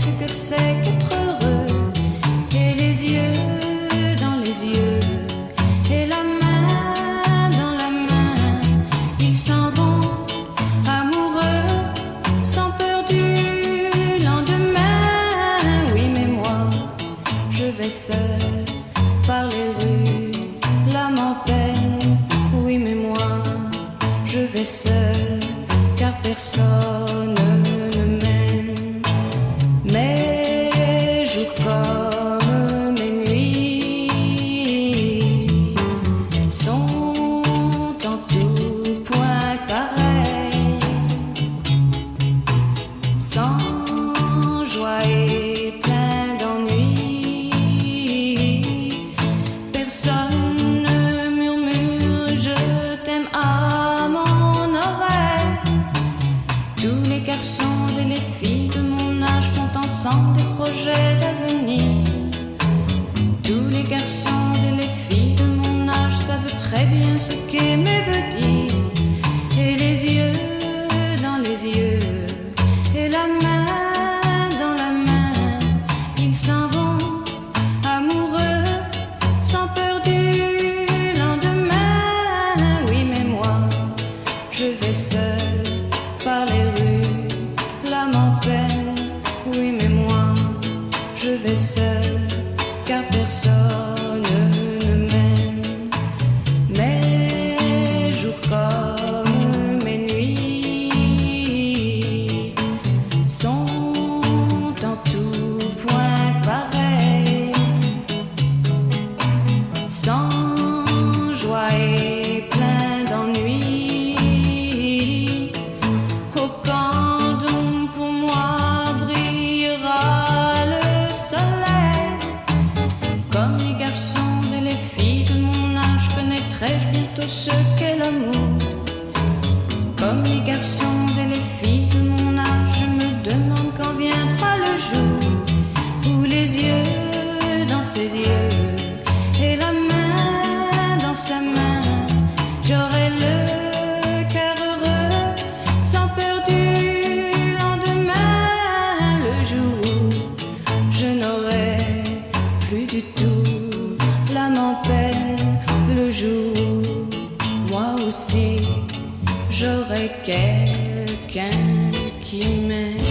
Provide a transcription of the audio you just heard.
ce que c'est qu'être heureux? Et les yeux dans les yeux, et la main dans la main, ils s'en vont amoureux, sans peur du lendemain. Oui, mais moi, je vais seul par les rues, l'âme en peine. Oui, mais moi, je vais seul, car personne je t'aime à mon oreille. Tous les garçons et les filles de mon âge font ensemble des projets d'avenir. Tous les garçons et les filles de mon âge savent très bien ce dire. et plein d'ennui. Oh, quand pour moi brillera le soleil, comme les garçons et les filles de mon âge, connaîtrai-je bientôt ce qu'est l'amour, comme les garçons et les filles de mon âge. aussi, j'aurai quelqu'un qui m'aime.